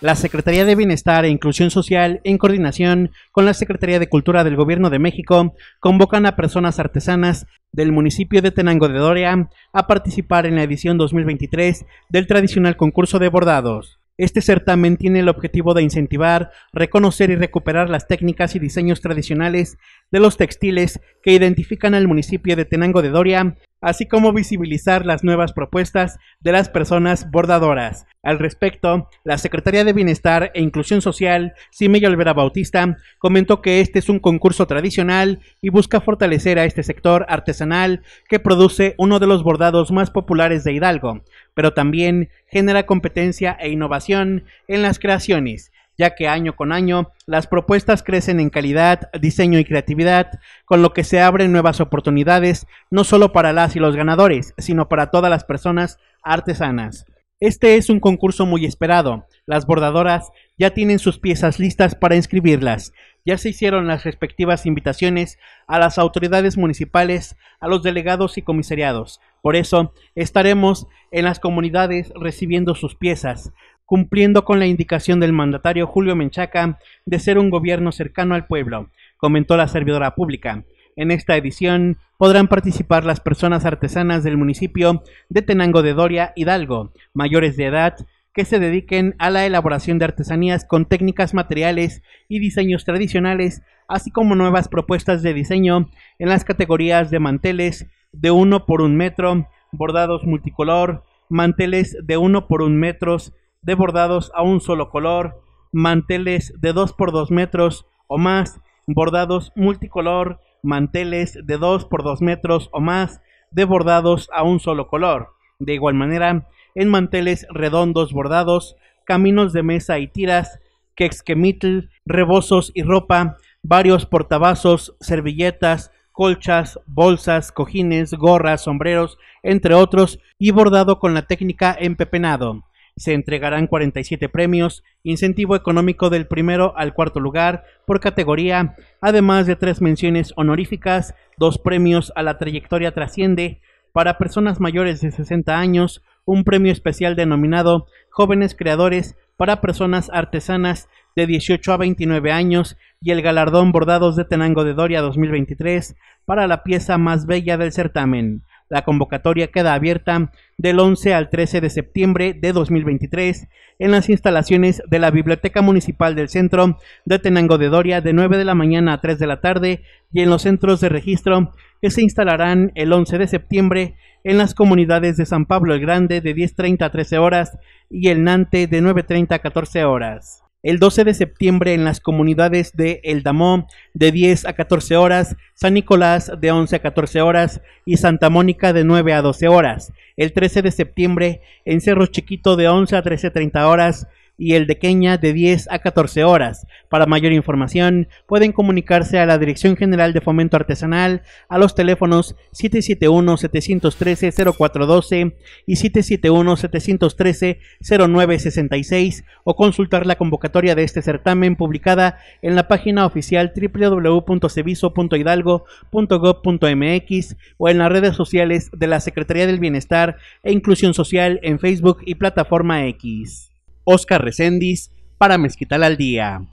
La Secretaría de Bienestar e Inclusión Social, en coordinación con la Secretaría de Cultura del Gobierno de México, convocan a personas artesanas del municipio de Tenango de Doria a participar en la edición 2023 del tradicional concurso de bordados. Este certamen tiene el objetivo de incentivar, reconocer y recuperar las técnicas y diseños tradicionales de los textiles que identifican al municipio de Tenango de Doria, así como visibilizar las nuevas propuestas de las personas bordadoras. Al respecto, la Secretaría de Bienestar e Inclusión Social, Simella Olvera Bautista, comentó que este es un concurso tradicional y busca fortalecer a este sector artesanal que produce uno de los bordados más populares de Hidalgo, pero también genera competencia e innovación en las creaciones, ya que año con año las propuestas crecen en calidad, diseño y creatividad, con lo que se abren nuevas oportunidades no solo para las y los ganadores, sino para todas las personas artesanas. Este es un concurso muy esperado. Las bordadoras ya tienen sus piezas listas para inscribirlas. Ya se hicieron las respectivas invitaciones a las autoridades municipales, a los delegados y comisariados. Por eso estaremos en las comunidades recibiendo sus piezas, cumpliendo con la indicación del mandatario Julio Menchaca de ser un gobierno cercano al pueblo, comentó la servidora pública. En esta edición podrán participar las personas artesanas del municipio de Tenango de Doria, Hidalgo, mayores de edad, que se dediquen a la elaboración de artesanías con técnicas materiales y diseños tradicionales, así como nuevas propuestas de diseño en las categorías de manteles de 1 por 1 metro, bordados multicolor, manteles de 1 por 1 metros, de bordados a un solo color, manteles de 2 por 2 metros o más, bordados multicolor, manteles de 2 por 2 metros o más, de bordados a un solo color. De igual manera, en manteles redondos bordados, caminos de mesa y tiras, quexquemitl, rebozos y ropa, varios portavasos, servilletas, colchas, bolsas, cojines, gorras, sombreros, entre otros, y bordado con la técnica empepenado. Se entregarán 47 premios, incentivo económico del primero al cuarto lugar por categoría, además de tres menciones honoríficas, dos premios a la trayectoria trasciende, para personas mayores de 60 años, un premio especial denominado Jóvenes Creadores para personas artesanas de 18 a 29 años y el galardón Bordados de Tenango de Doria 2023 para la pieza más bella del certamen. La convocatoria queda abierta del 11 al 13 de septiembre de 2023 en las instalaciones de la Biblioteca Municipal del Centro de Tenango de Doria de 9 de la mañana a 3 de la tarde y en los centros de registro que se instalarán el 11 de septiembre en las comunidades de San Pablo el Grande de 10.30 a 13 horas y el Nante de 9.30 a 14 horas el 12 de septiembre en las comunidades de El Damó de 10 a 14 horas, San Nicolás de 11 a 14 horas y Santa Mónica de 9 a 12 horas. El 13 de septiembre en Cerro Chiquito de 11 a 13.30 horas y el de Queña de 10 a 14 horas. Para mayor información pueden comunicarse a la Dirección General de Fomento Artesanal a los teléfonos 771-713-0412 y 771-713-0966 o consultar la convocatoria de este certamen publicada en la página oficial www.ceviso.hidalgo.gov.mx o en las redes sociales de la Secretaría del Bienestar e Inclusión Social en Facebook y Plataforma X. Oscar Recendis para Mezquital al Día.